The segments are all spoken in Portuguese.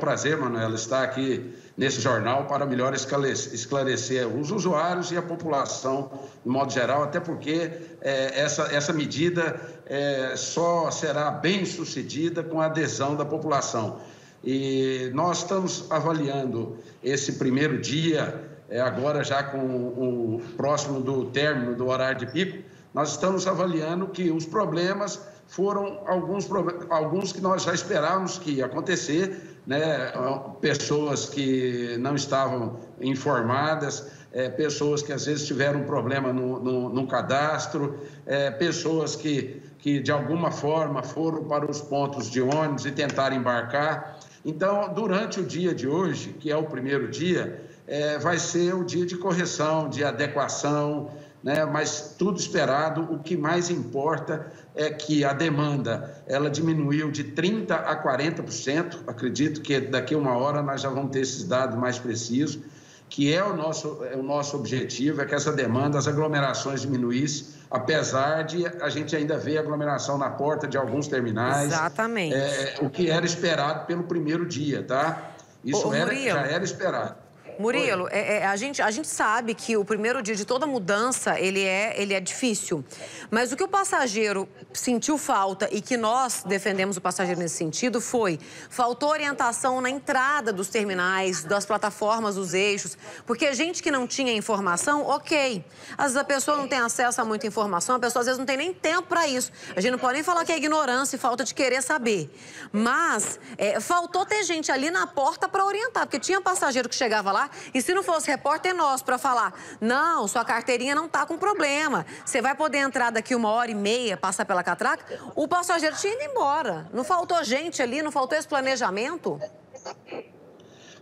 prazer, Manuela, estar aqui nesse jornal para melhor esclarecer os usuários e a população, de modo geral, até porque é, essa, essa medida é, só será bem sucedida com a adesão da população. E nós estamos avaliando esse primeiro dia, é, agora já com o próximo do término do horário de pico, nós estamos avaliando que os problemas foram alguns, alguns que nós já esperávamos que ia acontecer, né? pessoas que não estavam informadas, é, pessoas que às vezes tiveram um problema no, no, no cadastro, é, pessoas que, que de alguma forma foram para os pontos de ônibus e tentaram embarcar. Então, durante o dia de hoje, que é o primeiro dia, é, vai ser o dia de correção, de adequação, né? mas tudo esperado. O que mais importa é que a demanda ela diminuiu de 30% a 40%. Acredito que daqui a uma hora nós já vamos ter esses dados mais precisos, que é o nosso, é o nosso objetivo, é que essa demanda, as aglomerações diminuíssem, apesar de a gente ainda ver aglomeração na porta de alguns terminais. Exatamente. É, o que era esperado pelo primeiro dia, tá? Isso Ô, era, já era esperado. Murilo, é, é, a, gente, a gente sabe que o primeiro dia de toda mudança, ele é, ele é difícil. Mas o que o passageiro sentiu falta e que nós defendemos o passageiro nesse sentido foi, faltou orientação na entrada dos terminais, das plataformas, dos eixos. Porque a gente que não tinha informação, ok. Às vezes a pessoa não tem acesso a muita informação, a pessoa às vezes não tem nem tempo para isso. A gente não pode nem falar que é ignorância e falta de querer saber. Mas é, faltou ter gente ali na porta para orientar, porque tinha passageiro que chegava lá e se não fosse repórter nosso para falar, não, sua carteirinha não está com problema, você vai poder entrar daqui uma hora e meia, passar pela catraca, o passageiro tinha ido embora. Não faltou gente ali, não faltou esse planejamento?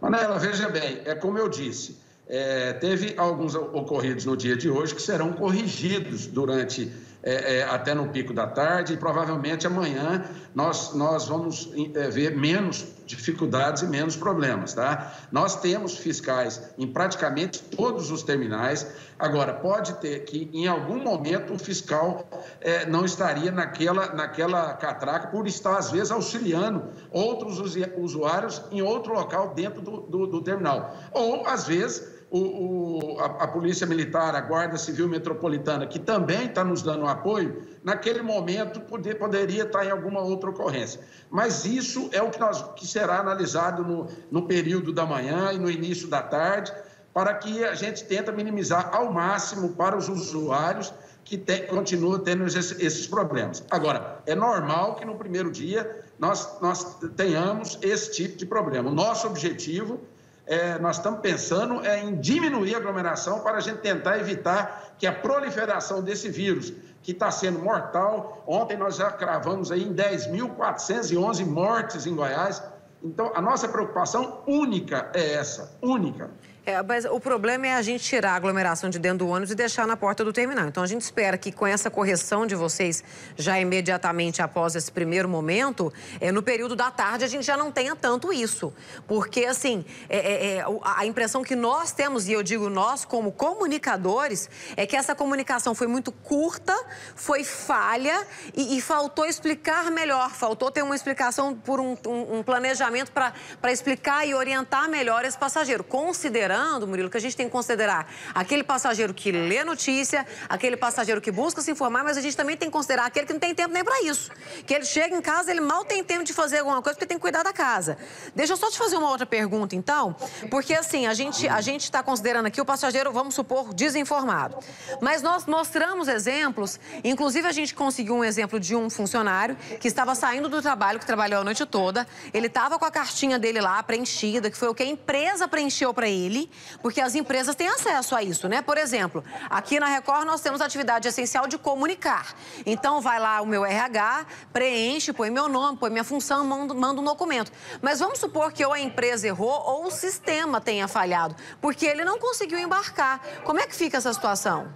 Manela, veja bem, é como eu disse, é, teve alguns ocorridos no dia de hoje que serão corrigidos durante é, é, até no pico da tarde e provavelmente amanhã nós, nós vamos é, ver menos dificuldades e menos problemas, tá? Nós temos fiscais em praticamente todos os terminais. Agora, pode ter que em algum momento o fiscal é, não estaria naquela, naquela catraca por estar, às vezes, auxiliando outros usuários em outro local dentro do, do, do terminal. Ou, às vezes, o, a, a, Polícia Militar, a Guarda Civil Metropolitana, que também está nos dando apoio, naquele momento poder, poderia estar em alguma outra ocorrência. Mas isso é o que, nós, que será analisado no, no período da manhã e no início da tarde, para que a gente tenta minimizar ao máximo para os usuários que continuam tendo esses, esses, problemas. Agora, é normal que no primeiro dia nós, nós tenhamos esse tipo de problema. O nosso objetivo é, nós estamos pensando é, em diminuir a aglomeração para a gente tentar evitar que a proliferação desse vírus, que está sendo mortal, ontem nós já cravamos aí em 10.411 mortes em Goiás. Então, a nossa preocupação única é essa, única. É, mas o problema é a gente tirar a aglomeração de dentro do ônibus e deixar na porta do terminal. Então a gente espera que com essa correção de vocês, já imediatamente após esse primeiro momento, é, no período da tarde a gente já não tenha tanto isso. Porque, assim, é, é, é a impressão que nós temos, e eu digo nós como comunicadores, é que essa comunicação foi muito curta, foi falha e, e faltou explicar melhor, faltou ter uma explicação por um, um, um planejamento para explicar e orientar melhor esse passageiro, considerando considerando, Murilo, que a gente tem que considerar aquele passageiro que lê notícia, aquele passageiro que busca se informar, mas a gente também tem que considerar aquele que não tem tempo nem para isso. Que ele chega em casa, ele mal tem tempo de fazer alguma coisa porque tem que cuidar da casa. Deixa eu só te fazer uma outra pergunta, então, porque assim, a gente a gente está considerando aqui o passageiro, vamos supor, desinformado. Mas nós mostramos exemplos, inclusive a gente conseguiu um exemplo de um funcionário que estava saindo do trabalho, que trabalhou a noite toda, ele estava com a cartinha dele lá preenchida, que foi o que a empresa preencheu para ele porque as empresas têm acesso a isso, né? Por exemplo, aqui na Record nós temos a atividade essencial de comunicar. Então vai lá o meu RH, preenche, põe meu nome, põe minha função, manda, um documento. Mas vamos supor que ou a empresa errou ou o sistema tenha falhado, porque ele não conseguiu embarcar. Como é que fica essa situação?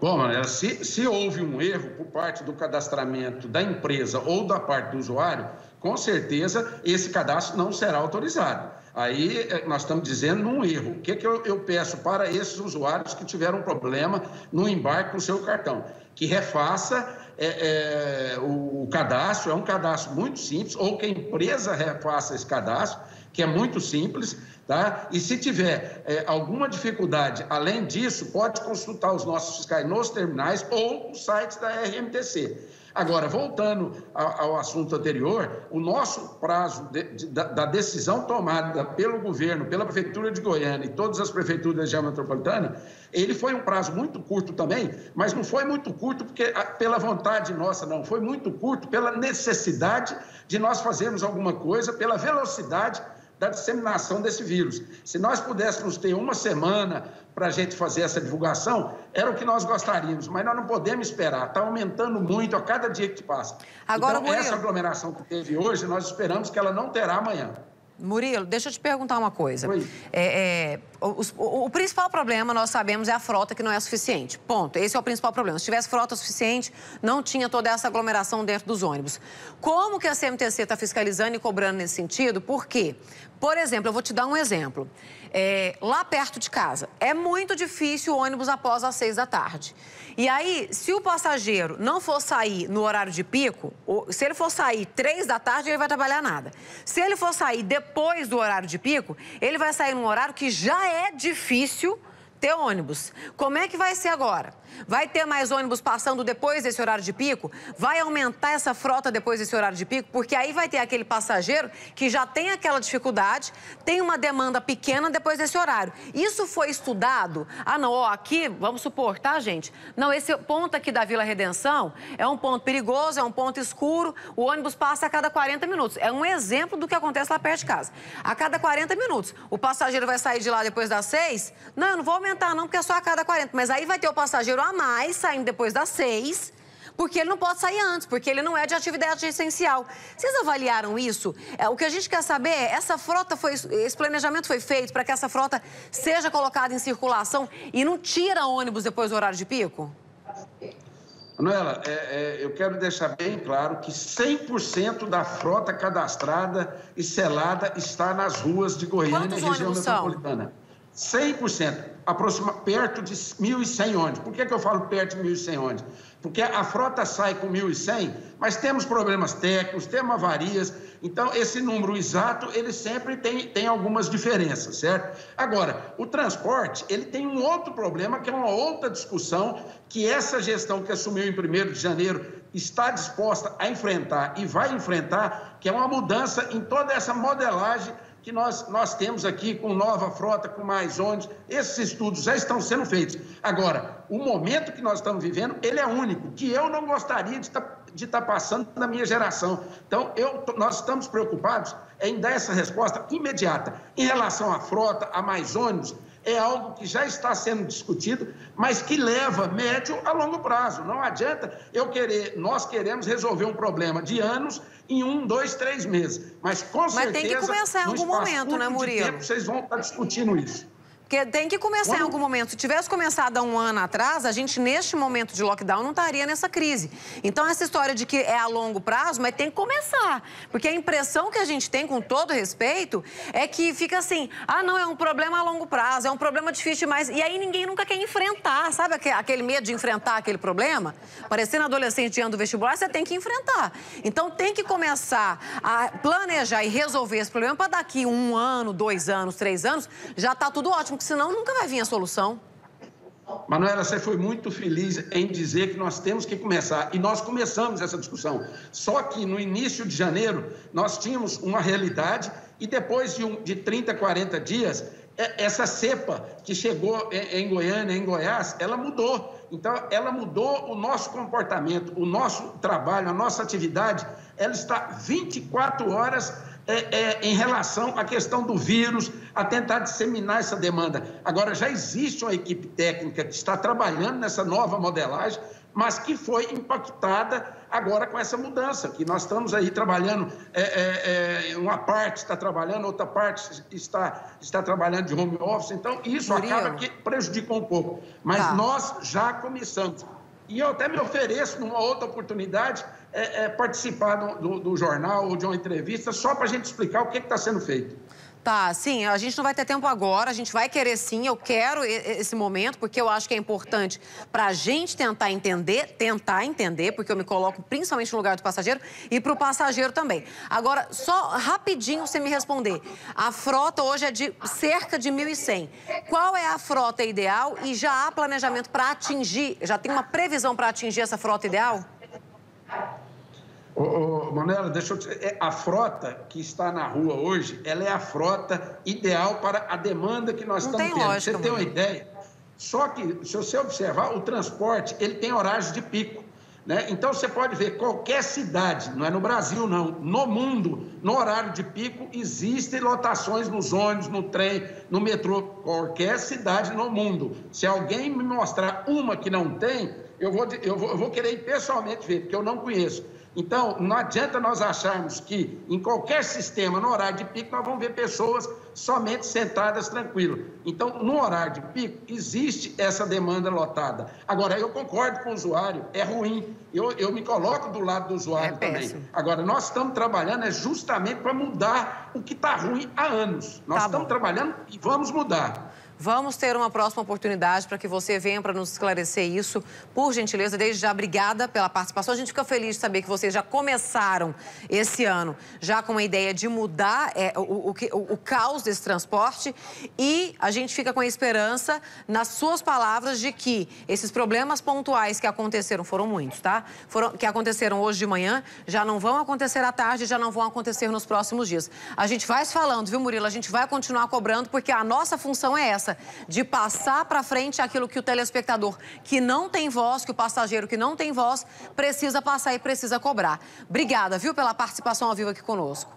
Bom, Manuela, se, se houve um erro por parte do cadastramento da empresa ou da parte do usuário, com certeza esse cadastro não será autorizado. Aí eh, nós estamos dizendo num erro. O que, que eu, eu peço para esses usuários que tiveram problema no embarque com o seu cartão? Que refaça é, é, o, o, cadastro, é um cadastro muito simples, ou que a empresa refaça esse cadastro, que é muito simples, tá? E se tiver é, alguma dificuldade além disso, pode consultar os nossos fiscais nos terminais ou os sites da RMTC. Agora, voltando ao, assunto anterior, o nosso prazo de, de, da, decisão tomada pelo governo, pela Prefeitura de Goiânia e todas as prefeituras da região metropolitana, ele foi um prazo muito curto também, mas não foi muito curto porque, pela vontade nossa, não. Foi muito curto pela necessidade de nós fazermos alguma coisa, pela velocidade da disseminação desse vírus. Se nós pudéssemos ter uma semana para a gente fazer essa divulgação, era o que nós gostaríamos, mas nós não podemos esperar, está aumentando muito a cada dia que passa. Agora, então, Murilo... essa aglomeração que teve hoje, nós esperamos que ela não terá amanhã. Murilo, deixa eu te perguntar uma coisa. É, é, o, o, o, principal problema, nós sabemos, é a frota que não é suficiente. Ponto. Esse é o principal problema. Se tivesse frota suficiente, não tinha toda essa aglomeração dentro dos ônibus. Como que a CMTC está fiscalizando e cobrando nesse sentido? Por quê? Por exemplo, eu vou te dar um exemplo. É, lá perto de casa, é muito difícil o ônibus após as seis da tarde. E aí, se o passageiro não for sair no horário de pico, se ele for sair três da tarde, ele vai trabalhar nada. Se ele for sair depois do horário de pico, ele vai sair num horário que já é difícil ter ônibus. Como é que vai ser agora? Vai ter mais ônibus passando depois desse horário de pico? Vai aumentar essa frota depois desse horário de pico? Porque aí vai ter aquele passageiro que já tem aquela dificuldade, tem uma demanda pequena depois desse horário. Isso foi estudado? Ah, não, ó, aqui, vamos supor, tá, gente? Não, esse ponto aqui da Vila Redenção é um ponto perigoso, é um ponto escuro, o ônibus passa a cada 40 minutos. É um exemplo do que acontece lá perto de casa. A cada 40 minutos. O passageiro vai sair de lá depois das 6? Não, eu não vou aumentar, não, porque é só a cada 40. Mas aí vai ter o passageiro a mais saindo depois das seis, porque ele não pode sair antes, porque ele não é de atividade essencial. Vocês avaliaram isso? É, o que a gente quer saber é, essa frota foi, esse planejamento foi feito para que essa frota seja colocada em circulação e não tira ônibus depois do horário de pico? Manuela, é, é, eu quero deixar bem claro que 100% da frota cadastrada e selada está nas ruas de Goiânia região metropolitana. São? 100%, aproxima, perto de 1.100 ônibus. Por que, que eu falo perto de 1.100 ônibus? Porque a frota sai com 1.100, mas temos problemas técnicos, temos avarias, então esse número exato, ele sempre tem, tem algumas diferenças, certo? Agora, o transporte, ele tem um outro problema, que é uma outra discussão, que essa gestão que assumiu em 1 de janeiro está disposta a enfrentar e vai enfrentar, que é uma mudança em toda essa modelagem que nós, nós temos aqui com nova frota, com mais ônibus. Esses estudos já estão sendo feitos. Agora, o momento que nós estamos vivendo, ele é único, que eu não gostaria de estar, tá, de estar tá passando na minha geração. Então, eu, nós estamos preocupados em dar essa resposta imediata. Em relação à frota, a mais ônibus, é algo que já está sendo discutido, mas que leva médio a longo prazo. Não adianta eu querer, nós queremos resolver um problema de anos em um, dois, três meses. Mas com mas certeza. Mas tem que começar em algum momento, né, Murilo? Tempo, vocês vão estar discutindo isso. Porque tem que começar em algum momento. Se tivesse começado há um ano atrás, a gente, neste momento de lockdown, não estaria nessa crise. Então, essa história de que é a longo prazo, mas tem que começar. Porque a impressão que a gente tem, com todo respeito, é que fica assim: ah, não, é um problema a longo prazo, é um problema difícil demais. E aí ninguém nunca quer enfrentar, sabe aquele medo de enfrentar aquele problema? Parecendo adolescente do vestibular, você tem que enfrentar. Então, tem que começar a planejar e resolver esse problema para daqui um ano, dois anos, três anos, já está tudo ótimo porque senão nunca vai vir a solução. Manuela, você foi muito feliz em dizer que nós temos que começar. E nós começamos essa discussão. Só que no início de janeiro, nós tínhamos uma realidade e depois de, um, de 30, 40 dias, é, essa cepa que chegou em Goiânia, em Goiás, ela mudou. Então, ela mudou o nosso comportamento, o nosso trabalho, a nossa atividade. Ela está 24 horas é, é, em relação à questão do vírus, a tentar disseminar essa demanda. Agora, já existe uma equipe técnica que está trabalhando nessa nova modelagem, mas que foi impactada agora com essa mudança, que nós estamos aí trabalhando, é, é, é uma parte está trabalhando, outra parte está, está trabalhando de home office, então isso Murilo. acaba que prejudicou um pouco. Mas tá. nós já começamos. E eu até me ofereço, numa outra oportunidade, é, é, participar do, do, do, jornal ou de uma entrevista, só para a gente explicar o que está sendo feito. Tá, sim, a gente não vai ter tempo agora, a gente vai querer sim, eu quero esse momento, porque eu acho que é importante para a gente tentar entender, tentar entender, porque eu me coloco principalmente no lugar do passageiro e para o passageiro também. Agora, só rapidinho você me responder. A frota hoje é de cerca de 1.100. Qual é a frota ideal e já há planejamento para atingir, já tem uma previsão para atingir essa frota ideal? Ô, ô, Manela, deixa eu te... É, a frota que está na rua hoje, ela é a frota ideal para a demanda que nós Não estamos tem tendo. Lógica, você tem uma ideia? Só que, se você observar, o transporte, ele tem horários de pico. Né? Então, você pode ver, qualquer cidade, não é no Brasil, não, no mundo, no horário de pico, existem lotações nos ônibus, no trem, no metrô, qualquer cidade no mundo. Se alguém me mostrar uma que não tem, eu vou, eu vou, eu vou querer ir pessoalmente ver, porque eu não conheço. Então, não adianta nós acharmos que em qualquer sistema, no horário de pico, nós vamos ver pessoas somente sentadas tranquilo. Então, no horário de pico, existe essa demanda lotada. Agora, eu concordo com o usuário, é ruim. Eu, eu me coloco do lado do usuário é também. Agora, nós estamos trabalhando é justamente para mudar o que está ruim há anos. Nós tá estamos trabalhando e vamos mudar. Vamos ter uma próxima oportunidade para que você venha para nos esclarecer isso. Por gentileza, desde já, obrigada pela participação. A gente fica feliz de saber que vocês já começaram esse ano já com a ideia de mudar é, o, o, o, o caos desse transporte e a gente fica com a esperança, nas suas palavras, de que esses problemas pontuais que aconteceram, foram muitos, tá? Foram, que aconteceram hoje de manhã, já não vão acontecer à tarde, já não vão acontecer nos próximos dias. A gente vai falando, viu, Murilo? A gente vai continuar cobrando, porque a nossa função é essa essa, de passar para frente aquilo que o telespectador que não tem voz, que o passageiro que não tem voz, precisa passar e precisa cobrar. Obrigada, viu, pela participação ao vivo aqui conosco.